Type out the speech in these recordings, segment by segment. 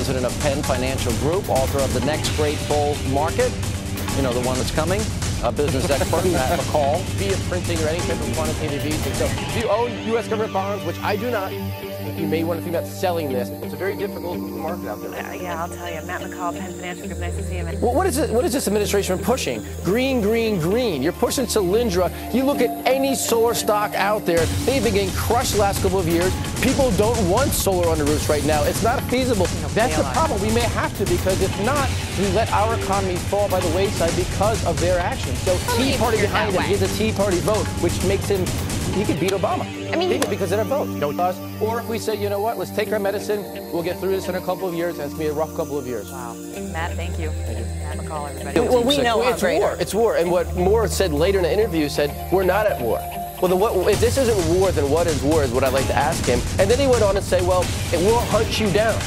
president of Penn Financial Group, author of The Next Great Bull Market, you know, the one that's coming, a business expert, Matt McCall. Via printing or any type of quantitative easing. So if you own U.S. government bonds, which I do not, you may want to think about selling this. It's a very difficult market out there. Uh, yeah, I'll tell you. Matt McCall, Penn Financial Group. Nice to see you. Well, what is it? What is this administration pushing? Green, green, green. You're pushing Solyndra. You look at any solar stock out there; they've been getting crushed the last couple of years. People don't want solar on the roofs right now. It's not feasible. That's the problem. We may have to because if not, we let our economy fall by the wayside because of their actions. So Tea Party behind him. He has a Tea Party vote, which makes him he could beat Obama. I mean, because of their vote. No us. Or if we say, you know what, let's take our medicine. We'll get through this in a couple of years, and it's gonna be a rough couple of years. Wow, Matt, thank you. Thank you. Matt McCall, everybody. Well, we know it's war. It's war. And what Moore said later in the interview said, we're not at war. Well, then what, if this isn't war, then what is war? Is what I'd like to ask him. And then he went on to say, well, it will hunt you down.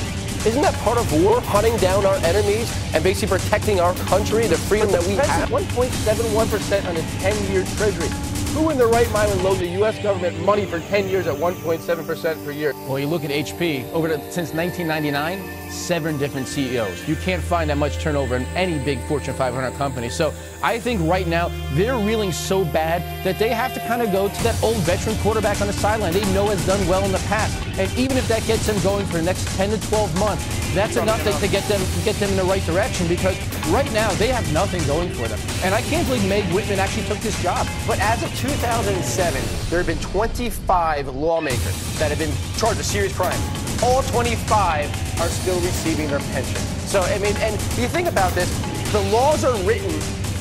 Isn't that part of war, hunting down our enemies and basically protecting our country, the freedom that we have? 1.71% on a 10-year treasury. Who in their right mind would loan the U.S. government money for 10 years at 1.7% per year? Well, you look at HP, over the, since 1999, seven different CEOs. You can't find that much turnover in any big Fortune 500 company. So I think right now they're reeling so bad that they have to kind of go to that old veteran quarterback on the sideline they know has done well in the past. And even if that gets them going for the next 10 to 12 months, that's enough to, to get them get them in the right direction because right now they have nothing going for them. And I can't believe Meg Whitman actually took this job. But as of 2007, there have been 25 lawmakers that have been charged with serious crime. All 25 are still receiving their pension. So, I mean, and you think about this, the laws are written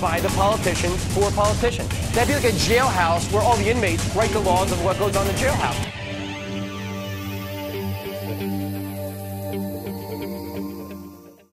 by the politicians for politicians. That'd be like a jailhouse where all the inmates write the laws of what goes on in the jailhouse.